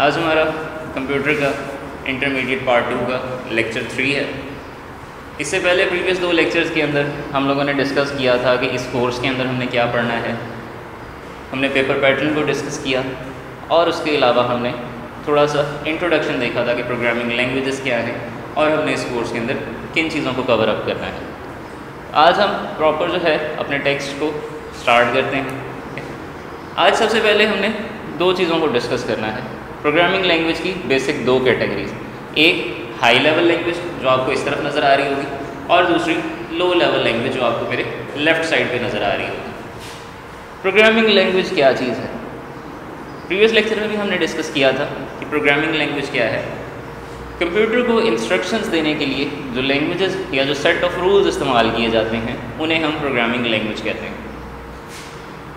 आज हमारा कंप्यूटर का इंटरमीडिएट पार्ट टू का लेक्चर थ्री है। इससे पहले प्रीवियस दो लेक्चर्स के अंदर हम लोगों ने डिस्कस किया था कि इस कोर्स के अंदर हमने क्या पढ़ना है। हमने पेपर पैटर्न को डिस्कस किया और उसके अलावा हमने थोड़ा सा इंट्रोडक्शन देखा था कि प्रोग्रामिंग लैंग्वेजेस क्या हैं, और हमने इस कोर्स के अंदर किन चीज़ों को कवर अप करना है। आज हम प्रॉपर जो है, अपने टेक्स्ट को स्टार्ट करते हैं। आज सबसे पहले हमने दो चीज़ों को डिस्कस करना है। प्रोग्रामिंग लैंग्वेज की बेसिक दो कैटेगरीज एक हाई लेवल लैंग्वेज जो आपको इस तरफ़ नज़र आ रही होगी, और दूसरी लो लेवल लैंग्वेज जो आपको मेरे लेफ़्ट साइड पे नज़र आ रही होगी। प्रोग्रामिंग लैंग्वेज क्या चीज़ है? प्रीवियस लेक्चर में भी हमने डिस्कस किया था। कि प्रोग्रामिंग लैंग्वेज क्या है? कंप्यूटर को इंस्ट्रक्शंस देने के लिए जो लैंग्वेजेस या जो सेट ऑफ़ रूल्स इस्तेमाल किए जाते हैं, उन्हें हम प्रोग्रामिंग लैंग्वेज कहते हैं।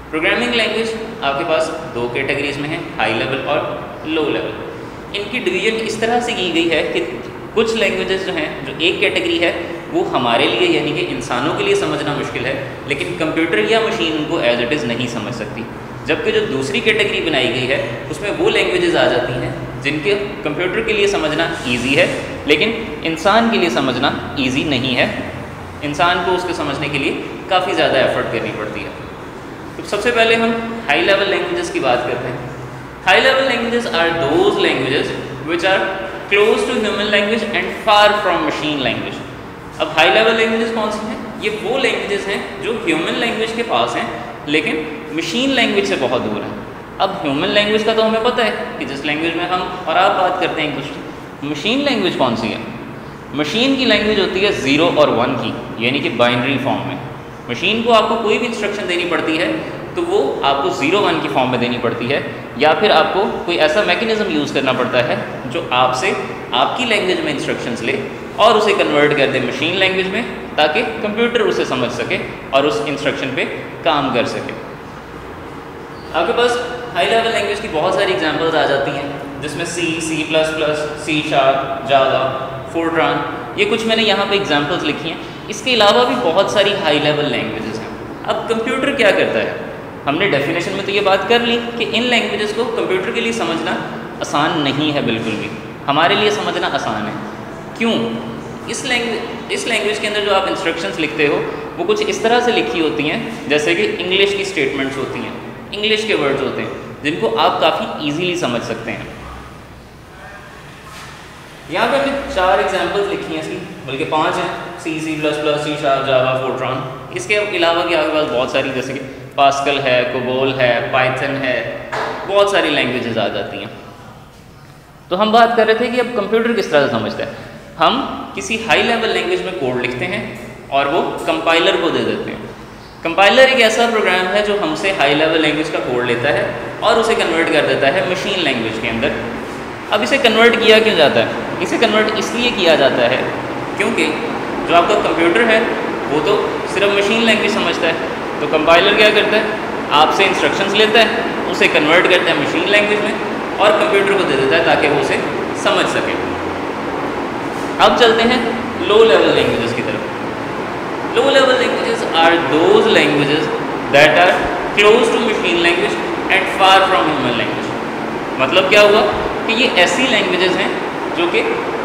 प्रोग्रामिंग लैंग्वेज आपके पास दो कैटेगरीज में है हाई लेवल और लो लेवल इनकी डिवीज़न इस तरह से की गई है कि कुछ लैंग्वेजेस जो हैं, जो एक कैटेगरी है, वो हमारे लिए यानी कि इंसानों के लिए समझना मुश्किल है, लेकिन कंप्यूटर या मशीन उनको एज इट इज़ नहीं समझ सकती। जबकि जो दूसरी कैटेगरी बनाई गई है, उसमें वो लैंग्वेजेस आ जाती हैं जिनके कंप्यूटर के लिए समझना ईजी है, लेकिन इंसान के लिए समझना ईजी नहीं है। इंसान को उसके समझने के लिए काफ़ी ज़्यादा एफर्ट करनी पड़ती है। तो सबसे पहले हम हाई लेवल लैंग्वेजेस की बात करते हैं। High level languages are those languages which are close to human language and far from machine language अब हाई लेवल लैंग्वेजेस कौन सी हैं? ये वो लैंग्वेजेस हैं जो ह्यूमन लैंग्वेज के पास हैं, लेकिन मशीन लैंग्वेज से बहुत दूर हैं। अब ह्यूमन लैंग्वेज का तो हमें पता है कि जिस लैंग्वेज में हम और आप बात करते हैं दूसरे मशीन लैंग्वेज कौन सी है? मशीन की लैंग्वेज होती है ज़ीरो और वन की, यानी कि बाइनरी फॉर्म में। मशीन को आपको कोई भी इंस्ट्रक्शन देनी पड़ती है तो वो आपको ज़ीरो वन की फॉर्म में देनी पड़ती है, या फिर आपको कोई ऐसा मैकेनिज़्म यूज़ करना पड़ता है, जो आपसे आपकी लैंग्वेज में इंस्ट्रक्शंस ले और उसे कन्वर्ट कर दे मशीन लैंग्वेज में, ताकि कंप्यूटर उसे समझ सके और उस इंस्ट्रक्शन पे काम कर सके। आपके पास हाई लेवल लैंग्वेज की बहुत सारी एग्जांपल्स आ जाती हैं, जिसमें C C plus plus C sharp Java Fortran ये कुछ मैंने यहाँ पे एग्जाम्पल्स लिखी हैं। इसके अलावा भी बहुत सारी हाई लेवल लैंग्वेजेस हैं। अब कंप्यूटर क्या करता है? हमने डेफिनेशन में तो ये बात कर ली कि इन लैंग्वेजेस को कंप्यूटर के लिए समझना आसान नहीं है बिल्कुल भी। हमारे लिए समझना आसान है। क्यों? इस लैंग्वेज इस लैंग्वेज के अंदर जो आप इंस्ट्रक्शंस लिखते हो, वो कुछ इस तरह से लिखी होती हैं, जैसे कि इंग्लिश की स्टेटमेंट्स होती हैं इंग्लिश के वर्ड्स होते हैं। जिनको आप काफ़ी ईजीली समझ सकते हैं। यहाँ पे हमने चार एग्जाम्पल्स लिखी हैं इसकी, बल्कि पाँच हैं। सी सी प्लस प्लस सी शार जावा फोर्ट्रॉन इसके अलावा भी आपके पास बहुत सारी, जैसे कि पास्कल है कोबोल है पाइथन है, बहुत सारी लैंग्वेजेस आ जाती हैं। तो हम बात कर रहे थे कि अब कंप्यूटर किस तरह से समझता है। हम किसी हाई लेवल लैंग्वेज में कोड लिखते हैं और वो कंपाइलर को दे देते हैं। कंपाइलर एक ऐसा प्रोग्राम है जो हमसे हाई लेवल लैंग्वेज का कोड लेता है और उसे कन्वर्ट कर देता है मशीन लैंग्वेज के अंदर। अब इसे कन्वर्ट किया क्यों जाता है? इसे कन्वर्ट इसलिए किया जाता है क्योंकि जो आपका कंप्यूटर है, वो तो सिर्फ़ मशीन लैंग्वेज समझता है। तो कंपाइलर क्या करता है? आपसे इंस्ट्रक्शंस लेता है, उसे कन्वर्ट करता है मशीन लैंग्वेज में और कंप्यूटर को दे देता है ताकि वो उसे समझ सके। अब चलते हैं लो लेवल लैंग्वेजेस की तरफ़। Low level languages are those languages that are close to machine language and far from human language मतलब क्या हुआ कि ये ऐसी लैंग्वेजेस हैं जो कि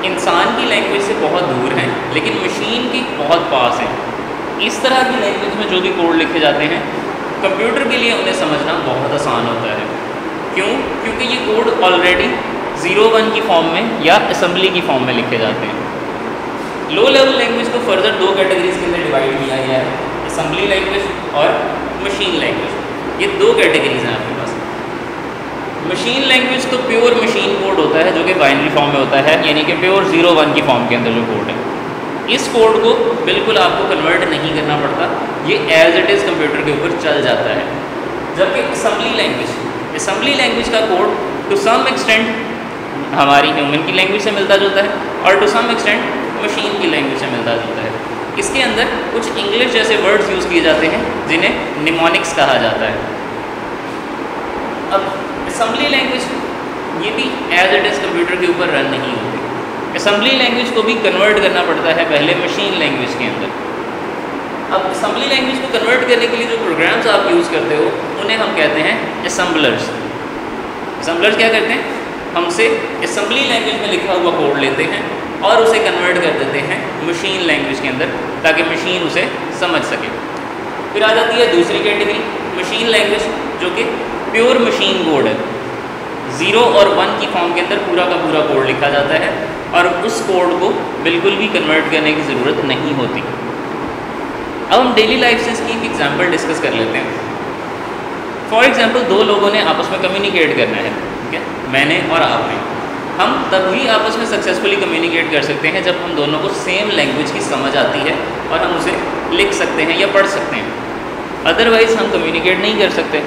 इंसान की लैंग्वेज से बहुत दूर हैं, लेकिन मशीन की बहुत पास हैं। इस तरह की लैंग्वेज में जो भी कोड लिखे जाते हैं कंप्यूटर के लिए उन्हें समझना बहुत आसान होता है। क्यों? क्योंकि ये कोड ऑलरेडी ज़ीरो वन की फॉर्म में या असम्बली की फॉर्म में लिखे जाते हैं। लो लेवल लैंग्वेज को फर्दर दो कैटेगरीज के अंदर डिवाइड किया गया है। असम्बली लैंग्वेज और मशीन लैंग्वेज ये दो कैटेगरीज हैं आपके पास. मशीन लैंग्वेज तो प्योर मशीन कोड होता है, जो कि बाइनरी फॉर्म में होता है, यानी कि प्योर ज़ीरो वन की फॉर्म के अंदर जो कोड है. इस कोड को बिल्कुल आपको कन्वर्ट नहीं करना पड़ता, ये एज इट इज़ कंप्यूटर के ऊपर चल जाता है. जबकि असम्बली लैंग्वेज असम्बली लैंग्वेज का कोड टू सम एक्सटेंट हमारी ह्यूमन की लैंग्वेज से मिलता जुलता है और टू सम एक्सटेंट मशीन की लैंग्वेज से मिलता जुलता है. इसके अंदर कुछ इंग्लिश जैसे वर्ड्स यूज़ किए जाते हैं, जिन्हें निमोनिक्स कहा जाता है। अब असम्बली लैंग्वेज ये भी एज इट इज़ कंप्यूटर के ऊपर रन नहीं होती। असम्बली लैंग्वेज को भी कन्वर्ट करना पड़ता है पहले मशीन लैंग्वेज के अंदर। अब असम्बली लैंग्वेज को कन्वर्ट करने के लिए जो प्रोग्राम्स आप यूज़ करते हो, उन्हें हम कहते हैं असम्बलर्स असम्बलर्स क्या करते हैं? हमसे असम्बली लैंग्वेज में लिखा हुआ कोड लेते हैं। और उसे कन्वर्ट कर देते हैं मशीन लैंग्वेज के अंदर, ताकि मशीन उसे समझ सके। फिर आ जाती है दूसरी कैटेगरी मशीन लैंग्वेज जो कि प्योर मशीन कोड है। ज़ीरो और वन की फॉर्म के अंदर पूरा का पूरा कोड लिखा जाता है, और उस कोड को बिल्कुल भी कन्वर्ट करने की ज़रूरत नहीं होती। अब हम डेली लाइफ से इसकी एक एग्जांपल डिस्कस कर लेते हैं। फॉर एग्ज़ाम्पल दो लोगों ने आपस में कम्युनिकेट करना है, ठीक है? मैंने और आपने। हम तभी आपस में सक्सेसफुली कम्युनिकेट कर सकते हैं जब हम दोनों को सेम लैंग्वेज की समझ आती है और हम उसे लिख सकते हैं या पढ़ सकते हैं। अदरवाइज़ हम कम्युनिकेट नहीं कर सकते।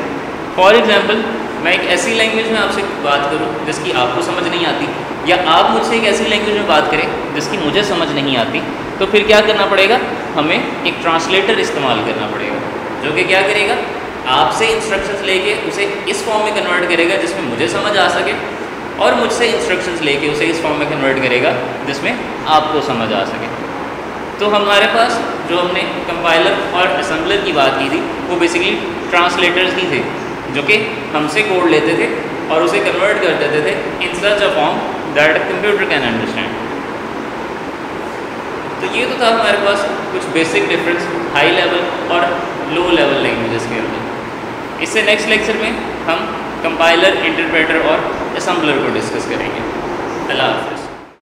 फॉर एग्ज़ाम्पल मैं एक ऐसी लैंग्वेज में आपसे बात करूँ जिसकी आपको समझ नहीं आती, या आप मुझसे एक ऐसी लैंग्वेज में बात करें जिसकी मुझे समझ नहीं आती तो फिर क्या करना पड़ेगा? हमें एक ट्रांसलेटर इस्तेमाल करना पड़ेगा, जो कि क्या करेगा? आपसे इंस्ट्रक्शंस लेके उसे इस फॉर्म में कन्वर्ट करेगा जिसमें मुझे समझ आ सके और मुझसे इंस्ट्रक्शंस लेके उसे इस फॉर्म में कन्वर्ट करेगा, जिसमें आपको समझ आ सके। तो हमारे पास जो हमने कंपाइलर और असम्बलर की बात की थी, वो बेसिकली ट्रांसलेटर्स ही थे, जो कि हमसे कोड लेते थे और उसे कन्वर्ट कर देते थे in such a form that computer can understand तो ये तो था हमारे पास कुछ बेसिक डिफरेंस हाई लेवल और लो लेवल लैंग्वेजेस के अंदर। इससे नेक्स्ट लेक्चर में हम कंपाइलर इंटरप्रेटर और असम्बलर को डिस्कस करेंगे। अल्लाह